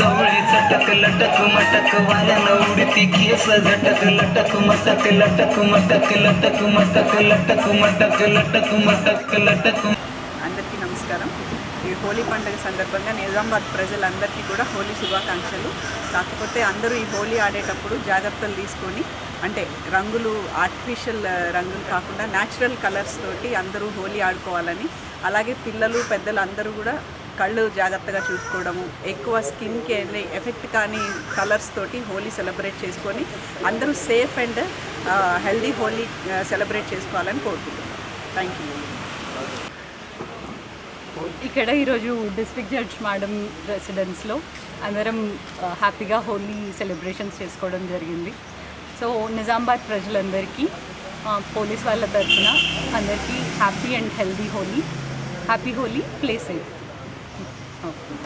अटक मटक चवळी चटक लटक मटक वाऱ्यानं उडती केस झटक लटक मटक लटक मटक लटक मटक लटक मटक लटक मटक लटक అందరికీ నమస్కారం ఈ హోలీ పండుగ సందర్భంగా నిజామాబాద్ ప్రజలందరికీ కూడా హోలీ శుభాకాంక్షలు కాకపోతే అందరూ ఈ హోలీ ఆడేటప్పుడు జాగ్రత్తలు తీసుకొని అంటే రంగులు ఆర్టిఫిషియల్ రంగులు కాకుండా న్యాచురల్ కలర్స్ తోటి అందరూ హోలీ ఆడుకోవాలని అలాగే పిల్లలు పెద్దలు అందరూ కూడా కళ్ళు జాగ్రత్తగా చూసుకోవడము ఎక్కువ స్కిన్కి ఎఫెక్ట్ కానీ కలర్స్ తోటి హోలీ సెలబ్రేట్ చేసుకొని అందరూ safe and healthy Holi celebrate చేసుకోవాలని కోరుకుంటున్నాను థ్యాంక్ యూ. ఇక్కడ ఈరోజు డిస్ట్రిక్ట్ జడ్జ్ మేడం రెసిడెన్స్లో అందరం హ్యాపీగా హోలీ సెలబ్రేషన్స్ చేసుకోవడం జరిగింది. సో నిజామాబాద్ ప్రజలందరికీ పోలీస్ వాళ్ళ తరఫున అందరికీ happy and healthy Holi. Happy Holi play safe. Okay.